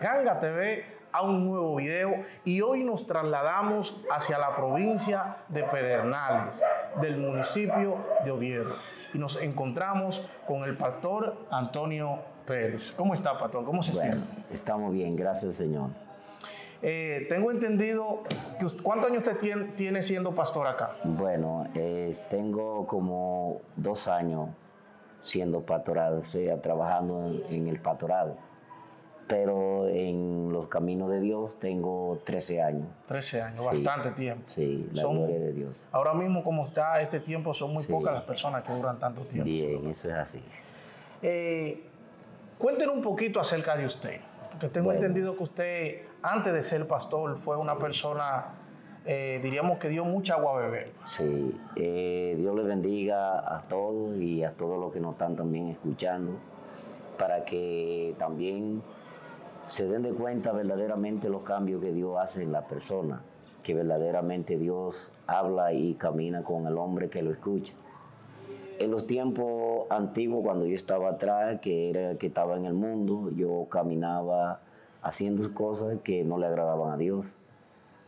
Ganga TV a un nuevo video y hoy nos trasladamos hacia la provincia de Pedernales, del municipio de Oviedo. Y nos encontramos con el pastor Antonio Pérez. ¿Cómo está, pastor? ¿Cómo se Bueno, siente? estamos bien, gracias al Señor. Eh, tengo entendido que ¿cuántos años usted tiene, tiene siendo pastor acá? Bueno, eh, tengo como dos años siendo pastorado, o sea, trabajando en, en el pastorado. Pero en los caminos de Dios tengo 13 años. 13 años, Sí. bastante tiempo. Sí, la Son- gloria de Dios. Ahora mismo como está este tiempo son muy Sí. pocas las personas que duran tanto tiempo. Bien, eso es así. Eh, cuéntenos un poquito acerca de usted, porque tengo Bueno. entendido que usted, antes de ser pastor, fue una persona, eh, diríamos que dio mucha agua a beber. Sí, eh, Dios le bendiga a todos y a todos los que nos están también escuchando, para que también se den de cuenta verdaderamente los cambios que Dios hace en la persona, que verdaderamente Dios habla y camina con el hombre que lo escucha. En los tiempos antiguos, cuando yo estaba atrás, que era que estaba en el mundo, yo caminaba haciendo cosas que no le agradaban a Dios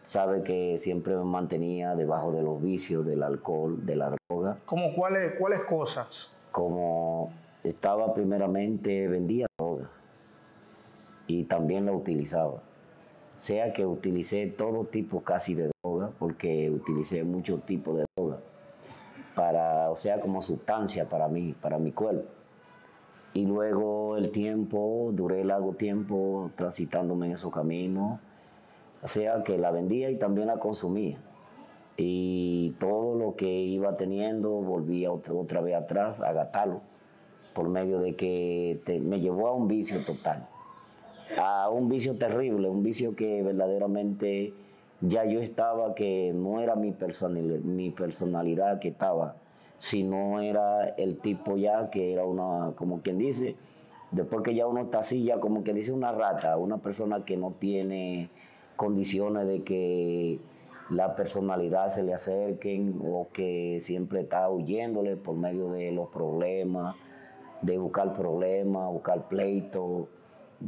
sabe que siempre me mantenía debajo de los vicios, del alcohol, de la droga. ¿Cómo cuáles, cuáles cosas? Como estaba primeramente, vendía droga y también la utilizaba. Sea que utilicé todo tipo casi de droga, porque utilicé muchos tipos de droga, para, o sea, como sustancia para mí, para mi cuerpo. Y luego el tiempo, duré largo tiempo transitándome en esos caminos, o sea que la vendía y también la consumía. Y todo lo que iba teniendo volvía otra, vez atrás a gastarlo, por medio de que me llevó a un vicio total, a un vicio terrible, un vicio que verdaderamente ya yo estaba, que no era mi, personali- mi personalidad que estaba, sino era el tipo ya que era una, como quien dice, después que ya uno está así, ya como que dice una rata, una persona que no tiene condiciones de que la personalidad se le acerquen o que siempre está huyéndole por medio de los problemas, de buscar problemas, buscar pleito,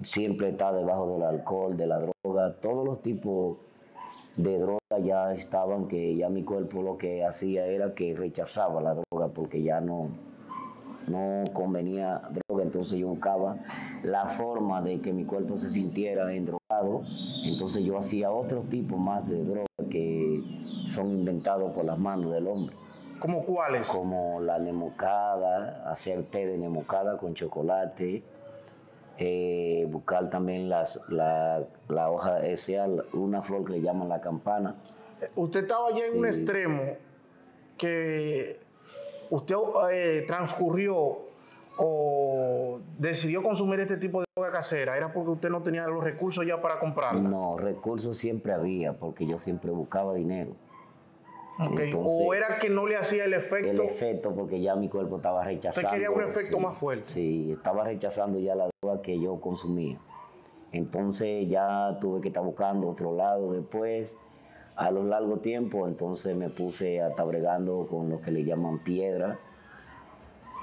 siempre está debajo del alcohol, de la droga, todos los tipos de droga ya estaban que ya mi cuerpo lo que hacía era que rechazaba la droga porque ya no, no convenía droga, entonces yo buscaba la forma de que mi cuerpo se sintiera endrogado, entonces yo hacía otro tipo más de droga que son inventados por las manos del hombre, ¿Cómo cuáles? como la nemocada, hacer té de nemocada con chocolate, eh, buscar también las, la, la hoja, o sea, una flor que le llaman la campana, Usted estaba ya en un extremo que usted eh, transcurrió o decidió consumir este tipo de droga casera. ¿Era porque usted no tenía los recursos ya para comprarla? No, recursos siempre había, porque yo siempre buscaba dinero. Entonces, ¿O era que no le hacía el efecto? El efecto, porque ya mi cuerpo estaba rechazando. quería un efecto sí, más fuerte. Sí, estaba rechazando ya la droga que yo consumía. Entonces ya tuve que estar buscando otro lado después. A lo largo tiempo, entonces me puse a estar bregando con lo que le llaman piedra,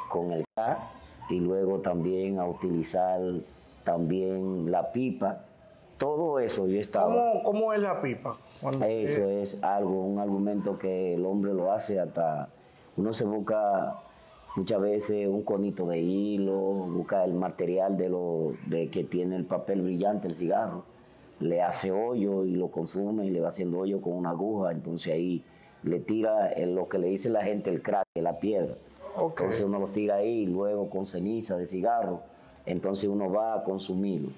con el K, y luego también a utilizar también la pipa. Todo eso yo estaba. ¿Cómo, cómo es la pipa? Cuando- Eso es algo, un argumento que el hombre lo hace hasta, uno se busca muchas veces un conito de hilo, busca el material de lo de que tiene el papel brillante, el cigarro, le hace hoyo y lo consume y le va haciendo hoyo con una aguja, entonces ahí le tira el- lo que le dice la gente el crack, la piedra. Entonces uno lo tira ahí y luego con ceniza de cigarro, entonces uno va a consumirlo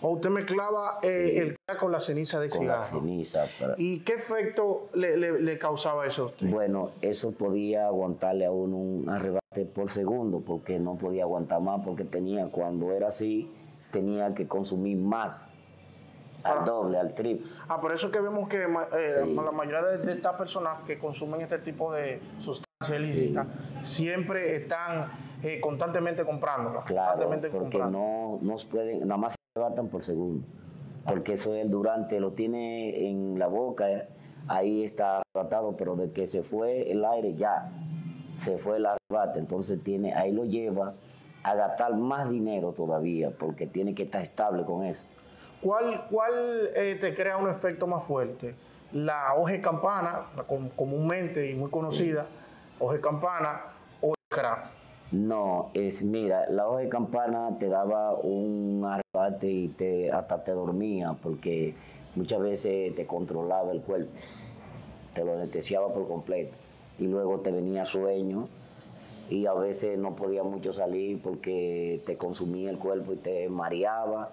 O usted mezclaba eh, Sí. el con la ceniza de con la cigarro. ceniza. para- ¿Y qué efecto le, le- le causaba eso a usted? Bueno, eso podía aguantarle a uno un arrebate por segundo, porque no podía aguantar más, porque tenía, cuando era así, tenía que consumir más, Ah. al doble, al triple. Ah, por eso que vemos que eh, Sí. la mayoría de, de estas personas que consumen este tipo de sustancias ilícitas siempre están eh, constantemente comprándolas. Claro, constantemente porque comprando. no nos pueden, nada más arrebatan por segundo, porque eso es durante, lo tiene en la boca, eh, ahí está arrebatado, pero de que se fue el aire ya, se fue el arrebate, entonces tiene, ahí lo lleva a gastar más dinero todavía, porque tiene que estar estable con eso. ¿Cuál, cuál eh, te crea un efecto más fuerte? ¿La hoja campana, la com- comúnmente y muy conocida, hoja de campana, o el crack? No, es, mira, la hoja de campana te daba un arrebate y te, hasta te dormía, porque muchas veces te controlaba el cuerpo, te lo anestesiaba por completo, y luego te venía sueño, y a veces no podía mucho salir porque te consumía el cuerpo y te mareaba,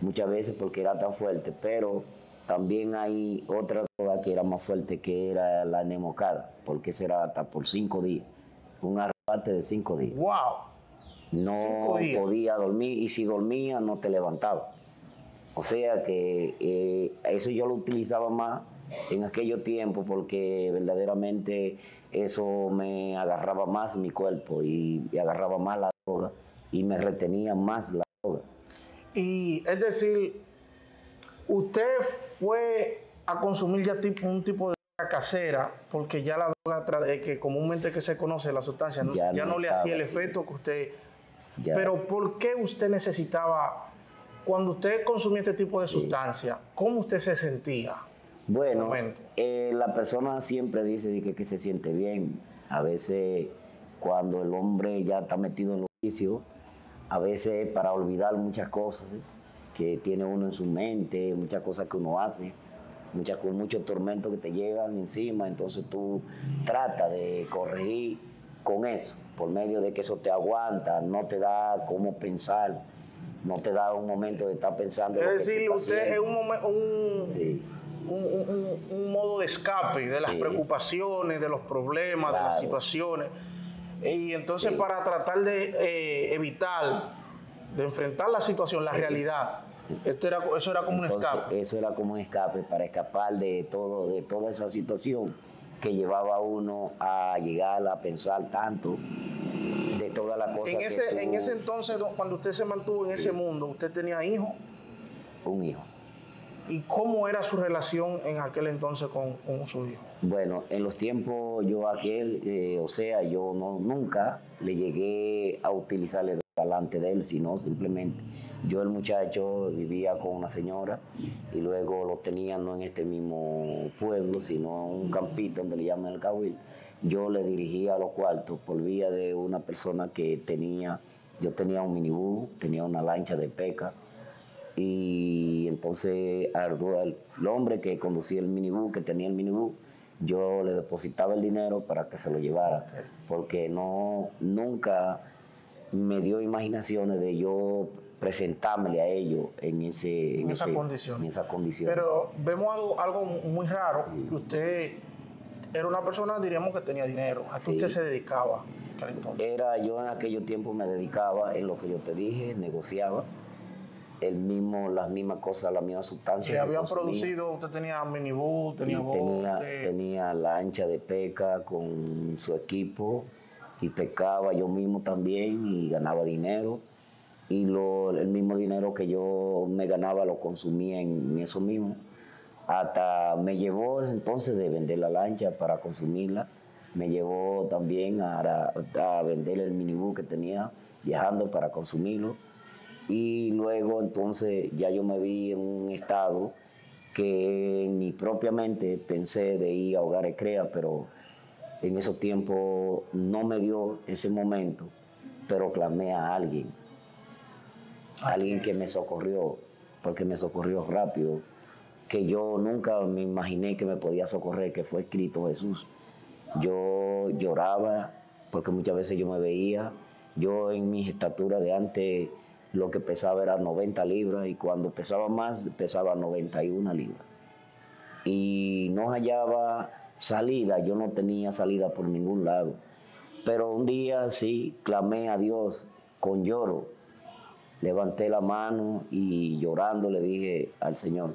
muchas veces porque era tan fuerte, pero también hay otra droga que era más fuerte que era la nemocada, porque esa era hasta por cinco días, un arrebate de cinco días. ¡Wow! No días. podía dormir y si dormía no te levantaba. O sea que eh, eso yo lo utilizaba más en aquellos tiempos porque verdaderamente eso me agarraba más mi cuerpo y, y agarraba más la droga y me retenía más la droga. Y es decir, usted fue a consumir ya tipo, un tipo de casera, porque ya la droga eh, que comúnmente que se conoce, la sustancia, ya, Ya no, no le hacía el efecto que usted... Ya. Pero ¿por qué usted necesitaba, cuando usted consumía este tipo de sustancia, cómo usted se sentía? Bueno, eh, la persona siempre dice que, que se siente bien. A veces cuando el hombre ya está metido en los vicios, a veces para olvidar muchas cosas ¿sí? que tiene uno en su mente, muchas cosas que uno hace, muchas, con muchos tormentos que te llegan encima, entonces tú tratas de corregir con eso, por medio de que eso te aguanta, no te da cómo pensar, no te da un momento de estar pensando. Es decir, usted es un, momen- un, Sí. un, un- modo de escape de las Sí. preocupaciones, de los problemas, de las situaciones. Y entonces Sí. para tratar de eh, evitar, de enfrentar la situación, la realidad, esto era, eso era como un escape. Eso era como un escape para escapar de todo, de toda esa situación que llevaba a uno a llegar a pensar tanto de todas las cosas En que ese, tú- en ese entonces, do- cuando usted se mantuvo en ese mundo, usted tenía hijos. un hijo. ¿Y cómo era su relación en aquel entonces con, con su hijo? Bueno, en los tiempos yo aquel, eh, o sea, yo no nunca le llegué a utilizarle delante de él, sino simplemente yo el muchacho vivía con una señora y luego lo tenían no en este mismo pueblo, sino en un campito donde le llaman el Cahuil. Yo le dirigía a los cuartos por vía de una persona que tenía, yo tenía un minibús, tenía una lancha de peca y entonces el hombre que conducía el minibús, que tenía el minibús, yo le depositaba el dinero para que se lo llevara, porque no nunca me dio imaginaciones de yo presentármele a ellos en ese En esa ese- condición. en esa condición. Pero vemos algo, algo muy raro, que usted era una persona, diríamos que tenía dinero. ¿A qué Sí. usted se dedicaba? Era yo en aquellos tiempos me dedicaba en lo que yo te dije, negociaba el mismo, las mismas cosas, las mismas sustancias. Que habían producido, usted tenía minibús, tenía tenía, bote. tenía lancha de peca con su equipo y pescaba yo mismo también y ganaba dinero. Y lo, el mismo dinero que yo me ganaba lo consumía en, eso mismo. Hasta me llevó entonces de vender la lancha para consumirla. Me llevó también a, a vender el minibús que tenía viajando para consumirlo. Y luego entonces ya yo me vi en un estado que ni propiamente pensé de ir a Hogares Crea, pero en esos tiempos no me dio ese momento, pero clamé a alguien, alguien que me socorrió, porque me socorrió rápido, que yo nunca me imaginé que me podía socorrer, que fue Cristo Jesús. Yo lloraba porque muchas veces yo me veía, yo en mi estatura de antes lo que pesaba era 90 libras y cuando pesaba más pesaba 91 libras. Y no hallaba salida, yo no tenía salida por ningún lado. Pero un día sí clamé a Dios con lloro. Levanté la mano y llorando le dije al Señor,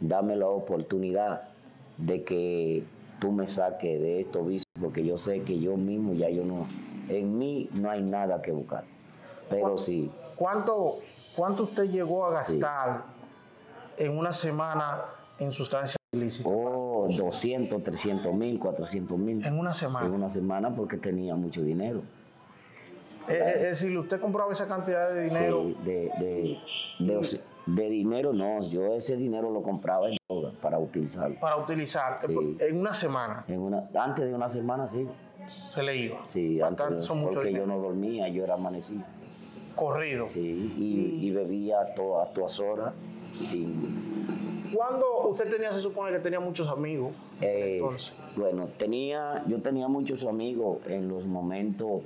dame la oportunidad de que tú me saques de estos vicios, porque yo sé que yo mismo ya yo no, en mí no hay nada que buscar. Pero sí, ¿Cuánto, ¿Cuánto usted llegó a gastar en una semana en sustancias ilícitas? oh, 200, 300 mil, 400 mil. En una en semana. una semana porque tenía mucho dinero. Eh, eh, es decir, usted compraba esa cantidad de dinero. Sí, de, de, de- de dinero no, yo ese dinero lo compraba en droga para utilizarlo. para utilizar Sí. en una semana. En una, antes de una semana sí, Se le iba. sí, Bastante, antes, son porque yo no dormía, yo era amanecido. Corrido. Sí, y, y bebía a todas, todas horas. sin- Cuando usted tenía, se supone que tenía muchos amigos. Eh, Entonces, bueno, tenía, yo tenía muchos amigos en los momentos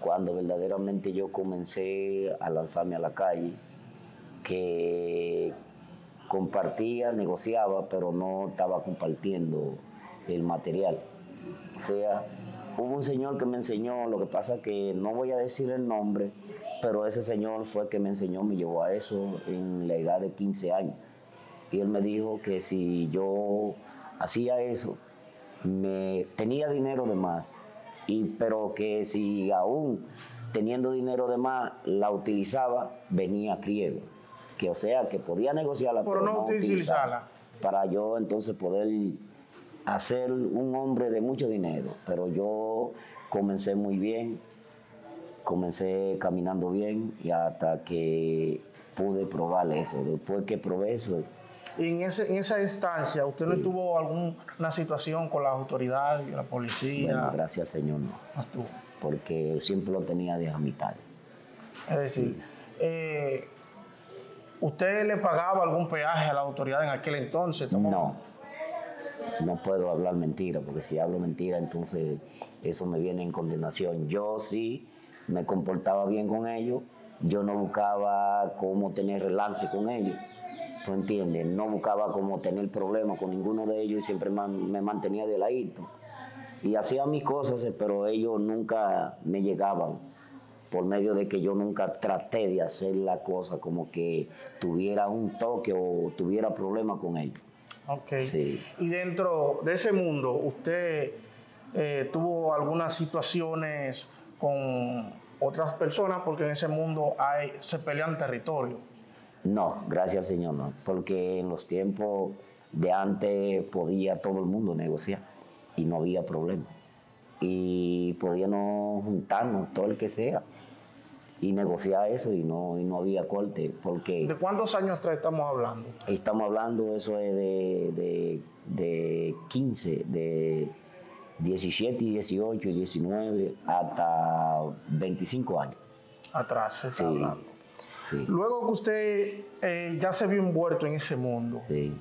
cuando verdaderamente yo comencé a lanzarme a la calle, que compartía, negociaba, pero no estaba compartiendo el material. O sea, hubo un señor que me enseñó, lo que pasa que no voy a decir el nombre, pero ese señor fue el que me enseñó, me llevó a eso en la edad de 15 años. Y él me dijo que si yo hacía eso, me tenía dinero de más, y, pero que si aún teniendo dinero de más la utilizaba, venía criego. Que o sea, que podía negociarla, Pero no utilizarla. Para yo entonces poder hacer un hombre de mucho dinero. Pero yo comencé muy bien, comencé caminando bien y hasta que pude probar eso. Después que probé eso, en, ese, en esa instancia, ¿usted no tuvo alguna situación con las autoridades, la policía? bueno, gracias Señor no, No estuvo. porque siempre lo tenía de amistades. Es decir, eh, ¿usted le pagaba algún peaje a la autoridad en aquel entonces? ¿Cómo? No, no puedo hablar mentira, porque si hablo mentira, entonces eso me viene en condenación. Yo sí me comportaba bien con ellos, yo no buscaba cómo tener relance con ellos, ¿tú entiendes? No buscaba cómo tener problemas con ninguno de ellos y siempre me mantenía de ladito. Y hacía mis cosas, eh, pero ellos nunca me llegaban por medio de que yo nunca traté de hacer la cosa como que tuviera un toque o tuviera problemas con ellos. Ok. Sí. Y dentro de ese mundo, ¿usted eh, tuvo algunas situaciones con otras personas? Porque en ese mundo hay, se pelean territorio. No, gracias al Señor, no. Porque en los tiempos de antes podía todo el mundo negociar y no había problema. Y podíamos juntarnos, todo el que sea, y negociar eso y no, y no había corte. Porque ¿De cuántos años atrás estamos hablando? estamos hablando, eso es de, de, de 15, de 17, 18, 19, hasta 25 años. Atrás se está Sí. hablando. Sí, Luego que usted eh, ya se vio envuelto en ese mundo, sí.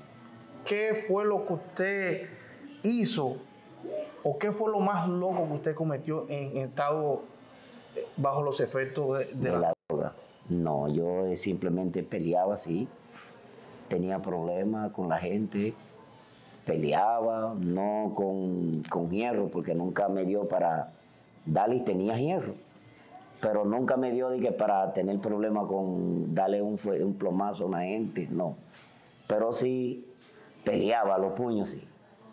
¿qué fue lo que usted hizo o qué fue lo más loco que usted cometió en, en estado eh, bajo los efectos de, de de la... droga. No, yo eh, simplemente peleaba así, tenía problemas con la gente, peleaba, no con, con hierro, porque nunca me dio para darle y tenía hierro, pero nunca me dio de para tener problemas con darle un, un plomazo a una gente, no. Pero sí peleaba los puños, sí,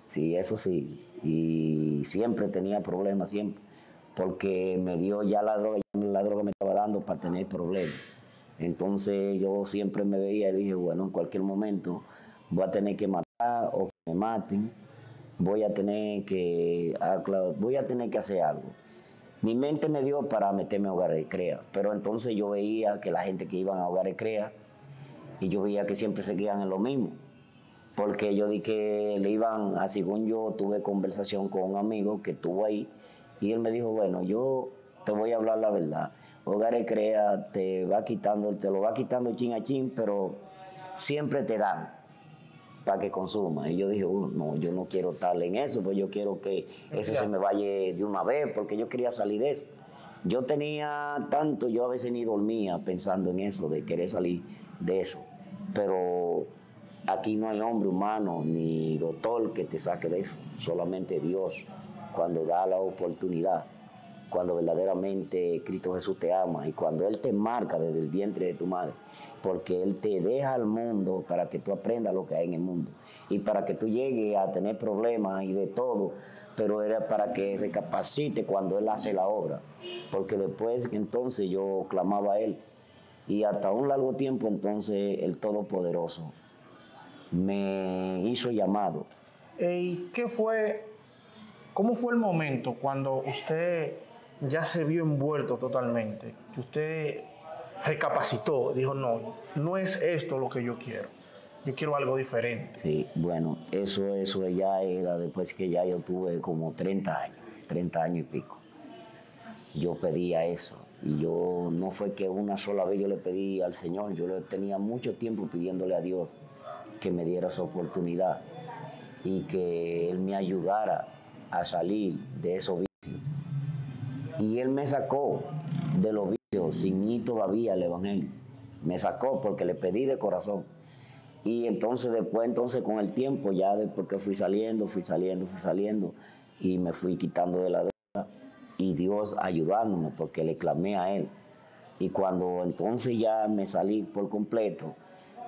sí, eso sí, y siempre tenía problemas, siempre porque me dio ya la droga, la droga me estaba dando para tener problemas. Entonces yo siempre me veía y dije, bueno, en cualquier momento voy a tener que matar o que me maten, voy a tener que, acla- voy a tener que hacer algo. Mi mente me dio para meterme a hogares de crea, pero entonces yo veía que la gente que iban a hogares de crea, y yo veía que siempre seguían en lo mismo, porque yo di que le iban, a según yo tuve conversación con un amigo que estuvo ahí, y él me dijo, bueno, yo te voy a hablar la verdad. Hogares Crea te va quitando, te lo va quitando chin a chin, pero siempre te dan para que consuma. Y yo dije, "Uh, no, yo no quiero estar en eso, pues yo quiero que eso se me vaya de una vez, porque yo quería salir de eso. Yo tenía tanto, yo a veces ni dormía pensando en eso, de querer salir de eso. Pero aquí no hay hombre humano ni doctor que te saque de eso, solamente Dios cuando da la oportunidad, cuando verdaderamente Cristo Jesús te ama y cuando Él te marca desde el vientre de tu madre, porque Él te deja al mundo para que tú aprendas lo que hay en el mundo y para que tú llegues a tener problemas y de todo, pero era para que recapacite cuando Él hace la obra, porque después entonces yo clamaba a Él y hasta un largo tiempo entonces el Todopoderoso me hizo llamado. ¿Y qué fue, cómo fue el momento cuando usted ya se vio envuelto totalmente, que usted recapacitó, dijo, no, no es esto lo que yo quiero, yo quiero algo diferente. Sí, bueno, eso, eso ya era después que ya yo tuve como 30 años, 30 años y pico. Yo pedía eso. Y yo no fue que una sola vez yo le pedí al Señor, yo le tenía mucho tiempo pidiéndole a Dios que me diera esa oportunidad y que Él me ayudara a salir de esos vicios. Y Él me sacó de los vicios sin ir todavía al Evangelio. Me sacó porque le pedí de corazón. Y entonces después, entonces con el tiempo, ya después fui saliendo, fui saliendo, fui saliendo, y me fui quitando de la deuda, y Dios ayudándome, porque le clamé a Él. Y cuando entonces ya me salí por completo,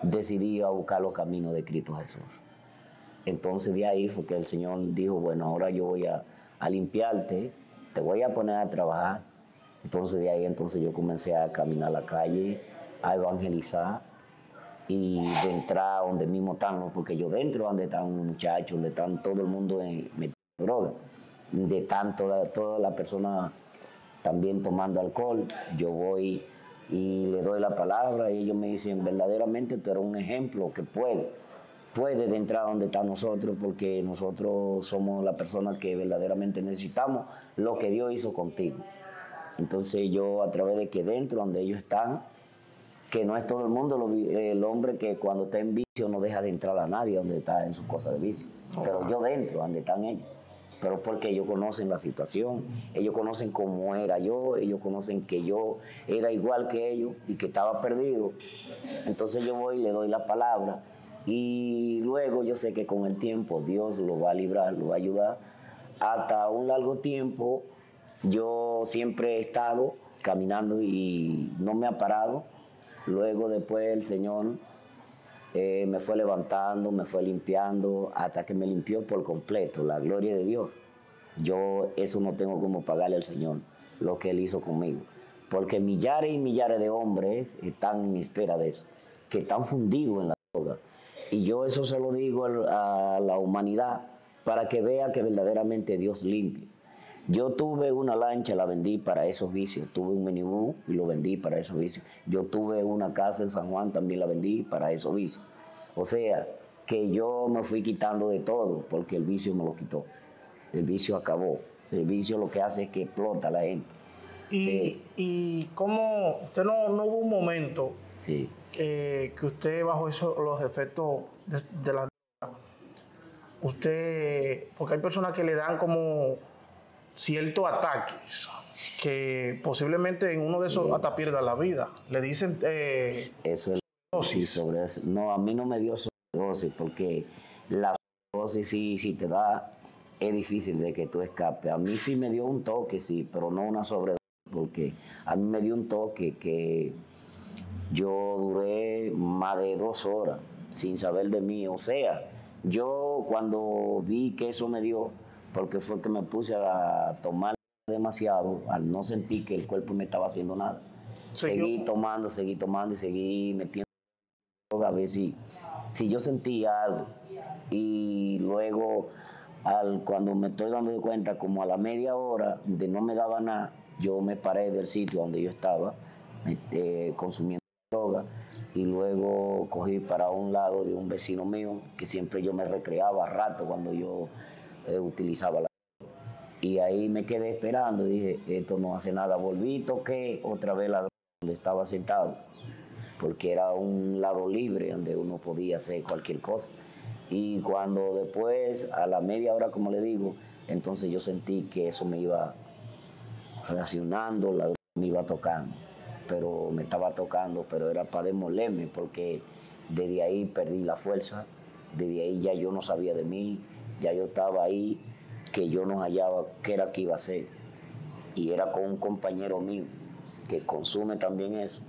decidí a buscar los caminos de Cristo Jesús. Entonces de ahí fue que el Señor dijo, bueno, ahora yo voy a, a limpiarte, te voy a poner a trabajar. Entonces de ahí entonces yo comencé a caminar la calle, a evangelizar. Y de entrar donde mismo están, porque yo dentro donde están los muchachos, donde están todo el mundo metiendo droga, de tanto toda la persona también tomando alcohol, yo voy y le doy la palabra y ellos me dicen, verdaderamente tú eres un ejemplo que puede, puede de entrar donde está nosotros porque nosotros somos la persona que verdaderamente necesitamos lo que Dios hizo contigo. Entonces yo a través de que dentro donde ellos están, que no es todo el mundo el hombre que cuando está en vicio no deja de entrar a nadie donde está en su cosa de vicio, pero yo dentro donde están ellos pero porque ellos conocen la situación, ellos conocen cómo era yo, ellos conocen que yo era igual que ellos y que estaba perdido. Entonces yo voy y le doy la palabra y luego yo sé que con el tiempo Dios lo va a librar, lo va a ayudar. Hasta un largo tiempo yo siempre he estado caminando y no me ha parado. Luego después el Señor eh, me fue levantando, me fue limpiando, hasta que me limpió por completo, la gloria de Dios. Yo eso no tengo como pagarle al Señor, lo que Él hizo conmigo. Porque millares y millares de hombres están en espera de eso, que están fundidos en la droga. Y yo eso se lo digo a la humanidad para que vea que verdaderamente Dios limpia. Yo tuve una lancha, la vendí para esos vicios. Tuve un minibús y lo vendí para esos vicios. Yo tuve una casa en San Juan, también la vendí para esos vicios. O sea, que yo me fui quitando de todo porque el vicio me lo quitó. El vicio acabó. El vicio lo que hace es que explota a la gente. Y, y cómo, usted no, no, hubo un momento sí. eh, que usted bajo eso, los efectos de, de la usted, porque hay personas que le dan como ciertos ataques que posiblemente en uno de esos hasta pierda la vida. Le dicen... Eh, eso es sobre eso. No, a mí no me dio sobredosis porque la dosis sí, sí te da, es difícil de que tú escapes. A mí sí me dio un toque, sí, pero no una sobredosis porque a mí me dio un toque que yo duré más de dos horas sin saber de mí. O sea, yo cuando vi que eso me dio, porque fue que me puse a tomar demasiado al no sentir que el cuerpo me estaba haciendo nada. seguí tomando, seguí tomando y seguí metiendo a ver si, si yo sentía algo. Y luego, al, cuando me estoy dando cuenta, como a la media hora de no me daba nada, yo me paré del sitio donde yo estaba eh, consumiendo droga y luego cogí para un lado de un vecino mío que siempre yo me recreaba a rato cuando yo eh, utilizaba la y ahí me quedé esperando dije esto no hace nada. Volví toqué otra vez la donde estaba sentado porque era un lado libre donde uno podía hacer cualquier cosa. Y cuando después a la media hora como le digo entonces yo sentí que eso me iba relacionando la me iba tocando. Pero me estaba tocando pero era para demolerme porque desde ahí perdí la fuerza desde ahí ya yo no sabía de mí ya yo estaba ahí, que yo no hallaba qué era que iba a hacer. Y era con un compañero mío que consume también eso.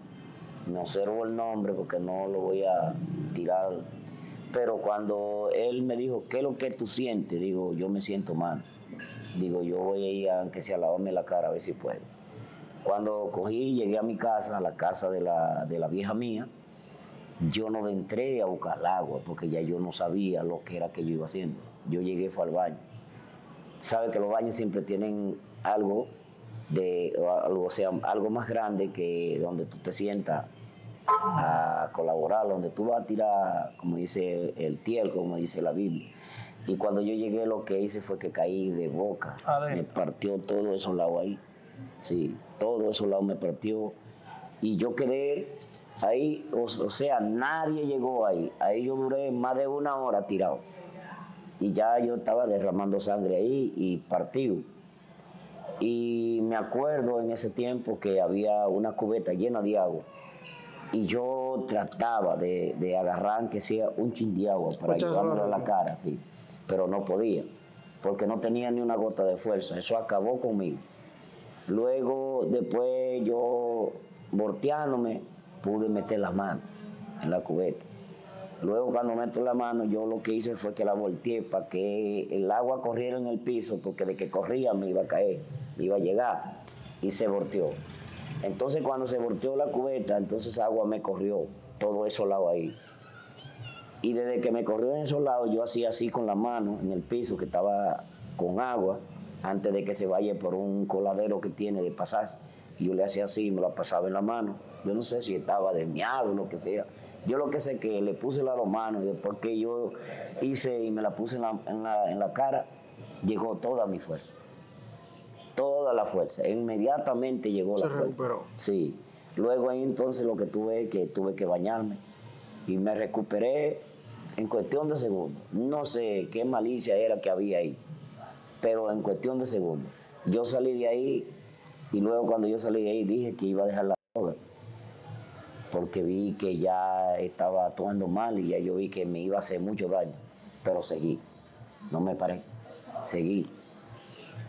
No observo el nombre porque no lo voy a tirar. Pero cuando él me dijo, ¿qué es lo que tú sientes? Digo, yo me siento mal. Digo, yo voy a ir aunque sea a lavarme la cara a ver si puedo. Cuando cogí, llegué a mi casa, a la casa de la, de la vieja mía, yo no entré a buscar agua porque ya yo no sabía lo que era que yo iba haciendo. Yo llegué, fue al baño. Sabe que los baños siempre tienen algo de o sea, algo más grande que donde tú te sientas a colaborar, donde tú vas a tirar, como dice el tiel, como dice la Biblia. Y cuando yo llegué lo que hice fue que caí de boca. Me partió todo esos lados ahí. Sí, todo esos lados me partió. Y yo quedé ahí, o, sea, nadie llegó ahí. Ahí yo duré más de una hora tirado. Y ya yo estaba derramando sangre ahí y partido. Y me acuerdo en ese tiempo que había una cubeta llena de agua. Y yo trataba de, de agarrar, que sea un chin de agua para llevarlo a la cara, sí. Pero no podía, porque no tenía ni una gota de fuerza. Eso acabó conmigo. Luego, después yo, volteándome, pude meter las manos en la cubeta. Luego cuando meto la mano, yo lo que hice fue que la volteé para que el agua corriera en el piso, porque de que corría me iba a caer, me iba a llegar, y se volteó. Entonces cuando se volteó la cubeta, entonces agua me corrió, todo eso lado ahí. Y desde que me corrió en esos lados, yo hacía así con la mano en el piso que estaba con agua, antes de que se vaya por un coladero que tiene de pasarse. Y yo le hacía así, me la pasaba en la mano. Yo no sé si estaba desmiado o lo que sea. Yo lo que sé que le puse las dos manos y después que yo hice y me la puse en la, en la, cara, llegó toda mi fuerza. Toda la fuerza. Inmediatamente llegó la fuerza. Sí. Luego ahí entonces lo que tuve es que tuve que bañarme y me recuperé en cuestión de segundos. No sé qué malicia era que había ahí, pero en cuestión de segundos. Yo salí de ahí y luego cuando yo salí de ahí dije que iba a dejar la porque vi que ya estaba actuando mal y ya yo vi que me iba a hacer mucho daño, pero seguí, no me paré, seguí.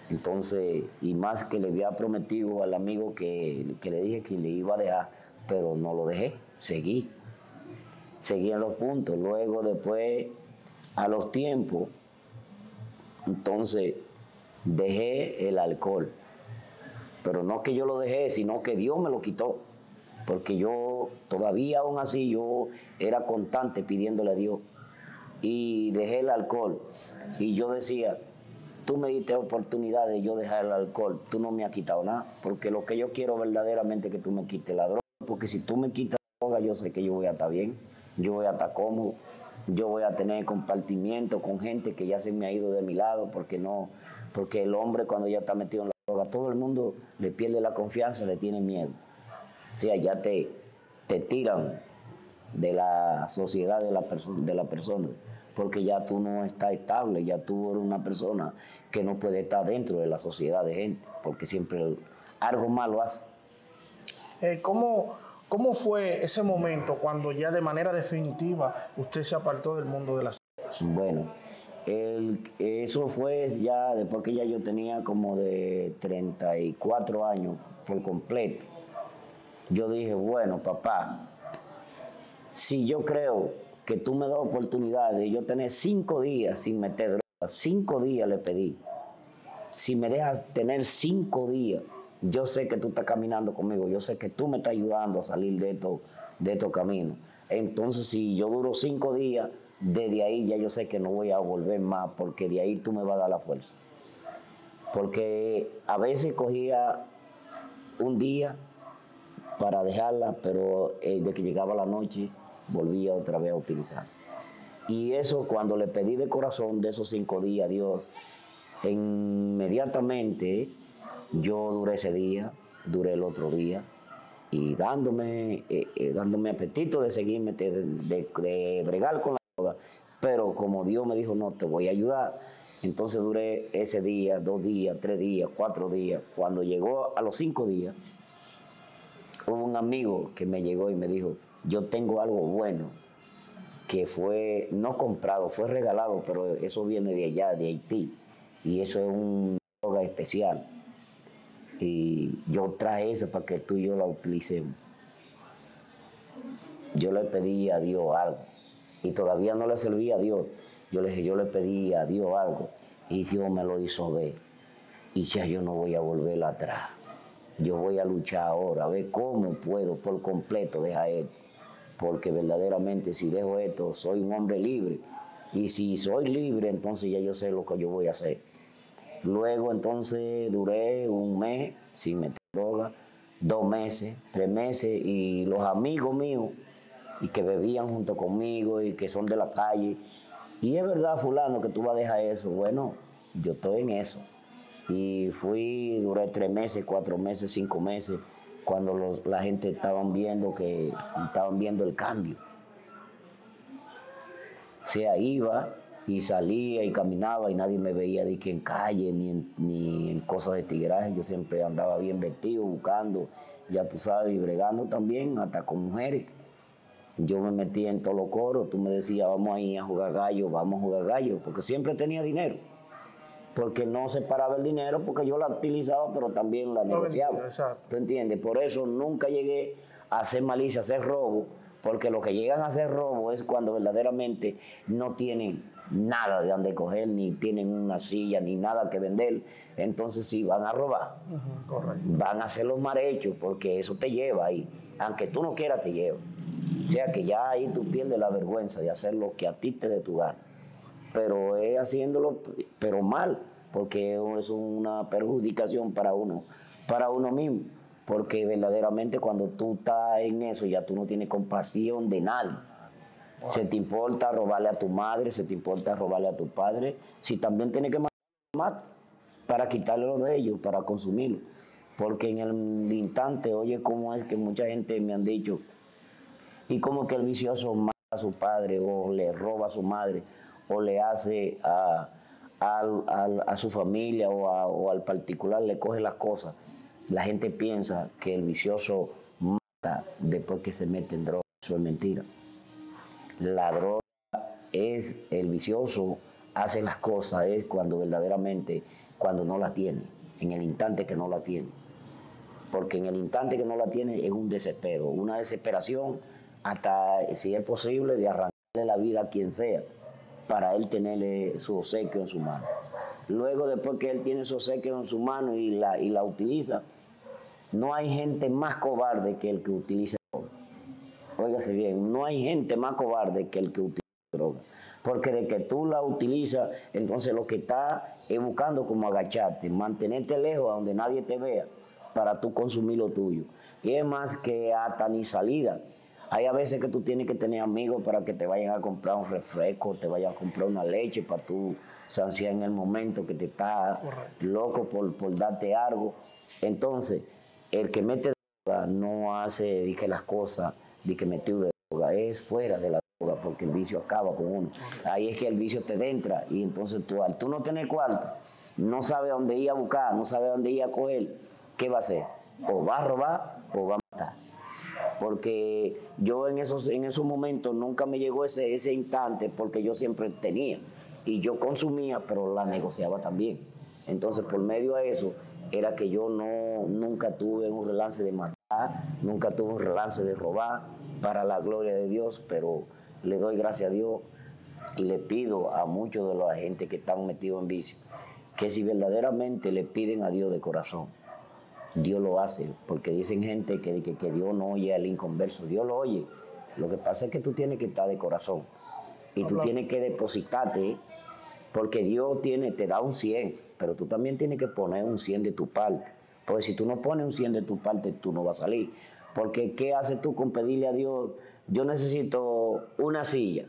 Entonces, y más que le había prometido al amigo que, que le dije que le iba a dejar, pero no lo dejé, seguí, seguí en los puntos. Luego, después, a los tiempos, entonces dejé el alcohol. Pero no que yo lo dejé, sino que Dios me lo quitó porque yo todavía aún así yo era constante pidiéndole a Dios. Y dejé el alcohol. Y yo decía, tú me diste oportunidad de yo dejar el alcohol, tú no me has quitado nada, porque lo que yo quiero verdaderamente es que tú me quites la droga, porque si tú me quitas la droga yo sé que yo voy a estar bien, yo voy a estar cómodo, yo voy a tener compartimiento con gente que ya se me ha ido de mi lado, porque no, porque el hombre cuando ya está metido en la droga, todo el mundo le pierde la confianza, le tiene miedo. O sea, ya te, te tiran de la sociedad de la, de la persona, porque ya tú no estás estable, ya tú eres una persona que no puede estar dentro de la sociedad de gente, porque siempre algo malo hace. Eh, ¿cómo, ¿Cómo fue ese momento cuando ya de manera definitiva usted se apartó del mundo de las Bueno, eso fue ya después que ya yo tenía como de 34 años por completo yo dije, bueno, papá, si yo creo que tú me das oportunidad de yo tener cinco días sin meter droga, cinco días le pedí, si me dejas tener cinco días, yo sé que tú estás caminando conmigo, yo sé que tú me estás ayudando a salir de estos de caminos. Entonces, si yo duro cinco días, desde ahí ya yo sé que no voy a volver más, porque de ahí tú me vas a dar la fuerza. Porque a veces cogía un día para dejarla, pero eh, de que llegaba la noche volvía otra vez a utilizar. Y eso cuando le pedí de corazón de esos cinco días a Dios, inmediatamente yo duré ese día, duré el otro día, y dándome, eh, eh, dándome apetito de seguirme, de, de, bregar con la droga. Pero como Dios me dijo, no, te voy a ayudar. Entonces duré ese día, dos días, tres días, cuatro días. Cuando llegó a los cinco días, hubo un amigo que me llegó y me dijo, yo tengo algo bueno que fue no comprado, fue regalado, pero eso viene de allá, de Haití, y eso es un droga especial. Y yo traje eso para que tú y yo la utilicemos. Yo le pedí a Dios algo, y todavía no le serví a Dios. Yo le dije, yo le pedí a Dios algo, y Dios me lo hizo ver. Y ya yo no voy a volver atrás yo voy a luchar ahora, a ver cómo puedo por completo dejar esto. Porque verdaderamente si dejo esto, soy un hombre libre. Y si soy libre, entonces ya yo sé lo que yo voy a hacer. Luego entonces duré un mes sin meter droga, dos meses, tres meses, y los amigos míos, y que bebían junto conmigo y que son de la calle, y es verdad, fulano, que tú vas a dejar eso. Bueno, yo estoy en eso. Y fui, duré tres meses, cuatro meses, cinco meses, cuando la gente estaban viendo que estaban viendo el cambio. O sea, iba y salía y caminaba y nadie me veía de que en calle ni en, ni en cosas de tigraje. Yo siempre andaba bien vestido, buscando, ya tú sabes, y bregando también, hasta con mujeres. Yo me metía en todos los coros, tú me decías, vamos a ir a jugar gallo, vamos a jugar gallo, porque siempre tenía dinero. Porque no separaba el dinero, porque yo la utilizaba, pero también la negociaba. ¿Tú entiendes? Por eso nunca llegué a hacer malicia, a hacer robo, porque lo que llegan a hacer robo es cuando verdaderamente no tienen nada de donde coger, ni tienen una silla, ni nada que vender. Entonces sí, van a robar. van a hacer los marechos, porque eso te lleva ahí. Aunque tú no quieras, te lleva. O sea que ya ahí tú pierdes la vergüenza de hacer lo que a ti te dé tu gana. Pero es haciéndolo, pero mal, porque es una perjudicación para uno, para uno mismo. Porque verdaderamente cuando tú estás en eso ya tú no tienes compasión de nadie. Se te importa robarle a tu madre, se te importa robarle a tu padre. Si también tienes que matar, para quitarle lo de ellos, para consumirlo. Porque en el instante, oye, cómo es que mucha gente me han dicho, y como que el vicioso mata a su padre o le roba a su madre o le hace a, su familia o, al particular le coge las cosas. La gente piensa que el vicioso mata después que se mete en droga. Eso es mentira. La droga es el vicioso, hace las cosas, es cuando verdaderamente, cuando no la tiene, en el instante que no la tiene. Porque en el instante que no la tiene es un desespero, una desesperación hasta, si es posible, de arrancarle la vida a quien sea, para él tener su obsequio en su mano. Luego, después que él tiene su obsequio en su mano y la, y la utiliza, no hay gente más cobarde que el que utiliza droga. Óigase bien, no hay gente más cobarde que el que utiliza droga. Porque de que tú la utilizas, entonces lo que está es buscando como agacharte, mantenerte lejos a donde nadie te vea para tú consumir lo tuyo. Y es más que hasta ni salida. Hay a veces que tú tienes que tener amigos para que te vayan a comprar un refresco, te vayan a comprar una leche para tú saciar en el momento que te está loco por, por, darte algo. Entonces, el que mete droga no hace que las cosas de que metió de droga, es fuera de la droga, porque el vicio acaba con uno. Ahí es que el vicio te entra y entonces tú, al tú no tener cuarto, no sabes dónde ir a buscar, no sabes dónde ir a coger, ¿qué va a hacer? O va a robar o va a porque yo en esos, en esos momentos nunca me llegó ese, ese instante porque yo siempre tenía y yo consumía, pero la negociaba también. Entonces, por medio de eso, era que yo no, nunca tuve un relance de matar, nunca tuve un relance de robar para la gloria de Dios, pero le doy gracias a Dios y le pido a muchos de la gente que están metidos en vicio que si verdaderamente le piden a Dios de corazón, Dios lo hace, porque dicen gente que, que, Dios no oye al inconverso, Dios lo oye. Lo que pasa es que tú tienes que estar de corazón y tú tienes que depositarte, porque Dios tiene, te da un 100, pero tú también tienes que poner un 100 de tu parte. Porque si tú no pones un 100 de tu parte, tú no vas a salir. Porque ¿qué haces tú con pedirle a Dios? Yo necesito una silla,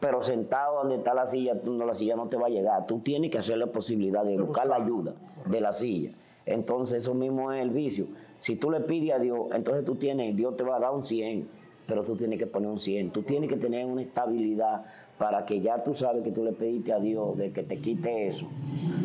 pero sentado donde está la silla, tú, no, la silla no te va a llegar. Tú tienes que hacer la posibilidad de buscar la ayuda de la silla. Entonces eso mismo es el vicio. Si tú le pides a Dios, entonces tú tienes, Dios te va a dar un 100, pero tú tienes que poner un 100. Tú tienes que tener una estabilidad para que ya tú sabes que tú le pediste a Dios de que te quite eso.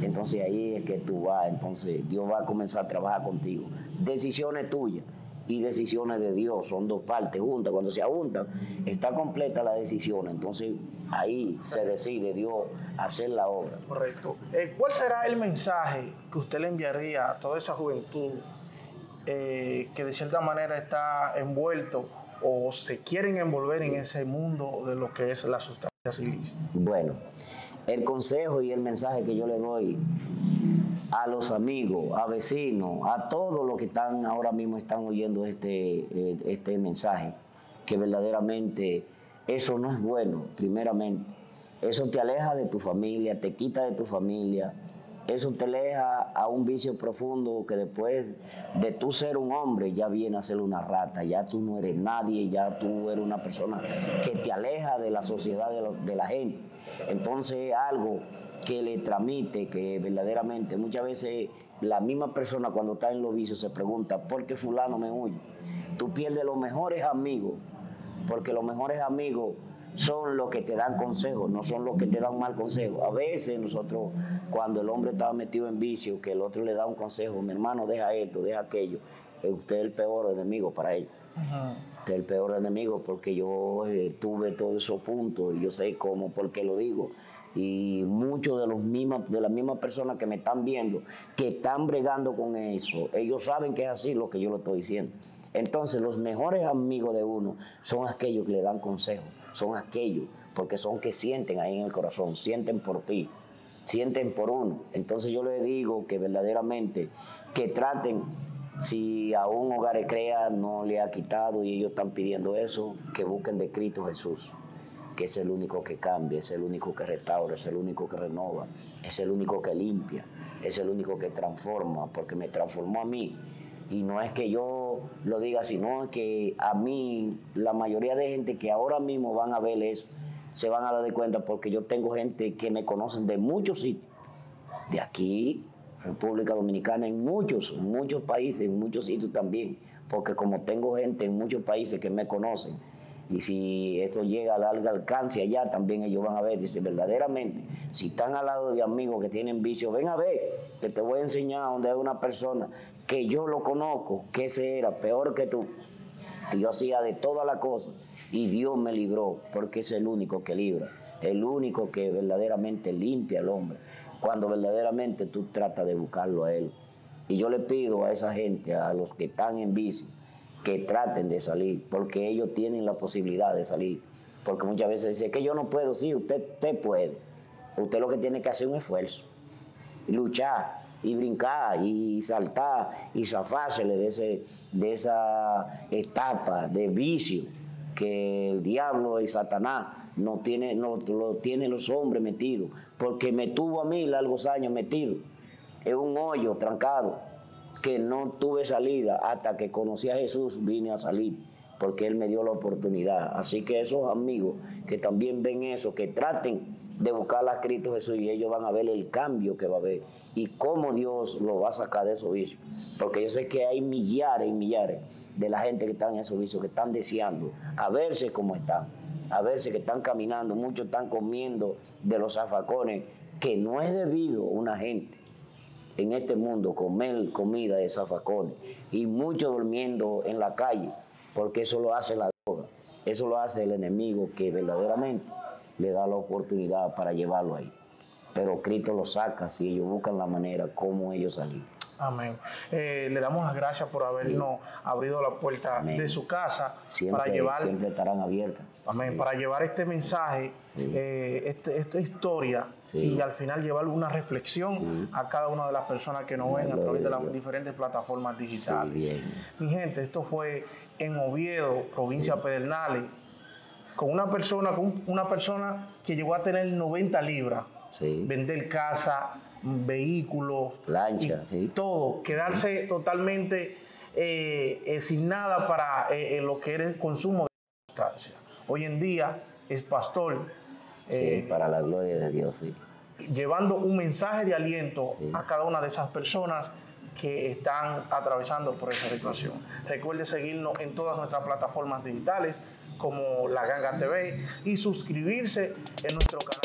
Entonces ahí es que tú vas, entonces Dios va a comenzar a trabajar contigo. Decisiones tuyas y decisiones de Dios son dos partes juntas. Cuando se juntan, está completa la decisión. Entonces ahí se decide Dios hacer la obra. Correcto. Eh, ¿Cuál será el mensaje que usted le enviaría a toda esa juventud eh, que de cierta manera está envuelto o se quieren envolver en ese mundo de lo que es la sustancia ilícita? Bueno, el consejo y el mensaje que yo le doy a los amigos, a vecinos, a todos los que están ahora mismo están oyendo este, eh, este mensaje, que verdaderamente eso no es bueno, primeramente. Eso te aleja de tu familia, te quita de tu familia eso te aleja a un vicio profundo que después de tú ser un hombre ya viene a ser una rata, ya tú no eres nadie, ya tú eres una persona que te aleja de la sociedad de, la gente. Entonces algo que le tramite, que verdaderamente muchas veces la misma persona cuando está en los vicios se pregunta, ¿por qué fulano me huye? Tú pierdes los mejores amigos, porque los mejores amigos son los que te dan consejos, no son los que te dan mal consejo. A veces nosotros, cuando el hombre está metido en vicio, que el otro le da un consejo, mi hermano, deja esto, deja aquello, eh, usted es el peor enemigo para él. Usted es el peor enemigo porque yo eh, tuve todos esos puntos y yo sé cómo, por qué lo digo. Y muchos de, los mismas, de las mismas personas que me están viendo, que están bregando con eso, ellos saben que es así lo que yo lo estoy diciendo. Entonces, los mejores amigos de uno son aquellos que le dan consejos son aquellos, porque son que sienten ahí en el corazón, sienten por ti, sienten por uno. Entonces yo les digo que verdaderamente que traten, si a un hogar crea no le ha quitado y ellos están pidiendo eso, que busquen de Cristo Jesús que es el único que cambia, es el único que restaura, es el único que renova, es el único que limpia, es el único que transforma, porque me transformó a mí y no es que yo lo diga, sino que a mí, la mayoría de gente que ahora mismo van a ver eso, se van a dar de cuenta porque yo tengo gente que me conocen de muchos sitios, de aquí, República Dominicana, en muchos, en muchos países, en muchos sitios también, porque como tengo gente en muchos países que me conocen, y si esto llega a largo alcance allá, también ellos van a ver, dice, verdaderamente, si están al lado de amigos que tienen vicio, ven a ver, que te voy a enseñar donde hay una persona que yo lo conozco, que ese era peor que tú. Y yo hacía de todas las cosas y Dios me libró, porque es el único que libra, el único que verdaderamente limpia al hombre, cuando verdaderamente tú tratas de buscarlo a Él. Y yo le pido a esa gente, a los que están en vicio, que traten de salir, porque ellos tienen la posibilidad de salir. Porque muchas veces dicen que yo no puedo, sí, usted, usted puede. Usted lo que tiene que hacer es un esfuerzo, luchar y brincar y saltar y zafársele de, ese, de esa etapa de vicio que el diablo y Satanás no tiene, no, lo tienen los hombres metidos, porque me tuvo a mí largos años metido en un hoyo trancado que no tuve salida hasta que conocí a Jesús, vine a salir, porque Él me dio la oportunidad. Así que esos amigos que también ven eso, que traten de buscar a Cristo Jesús y ellos van a ver el cambio que va a haber y cómo Dios lo va a sacar de esos vicios. Porque yo sé que hay millares y millares de la gente que están en esos vicios, que están deseando a verse como están, a verse que están caminando, muchos están comiendo de los zafacones, que no es debido a una gente en este mundo comer comida de zafacones y muchos durmiendo en la calle, porque eso lo hace la droga, eso lo hace el enemigo que verdaderamente le da la oportunidad para llevarlo ahí. Pero Cristo lo saca si ellos buscan la manera como ellos salir. Amén. Eh, le damos las gracias por habernos abrido la puerta de su casa siempre, para llevar. Siempre estarán abiertas. Amén. Para llevar este mensaje, eh, este, esta historia y al final llevar una reflexión a cada una de las personas que nos ven a través de las diferentes plataformas digitales. Mi gente, esto fue en Oviedo, provincia de Pedernales, con una persona, con una persona que llegó a tener 90 libras, vender casa vehículos, plancha, todo, quedarse totalmente eh, eh, sin nada para eh, lo que era el consumo de sustancia. Hoy en día es pastor. Sí, para la gloria de Dios, sí. Llevando un mensaje de aliento a cada una de esas personas que están atravesando por esa situación. Recuerde seguirnos en todas nuestras plataformas digitales como La Ganga TV y suscribirse en nuestro canal.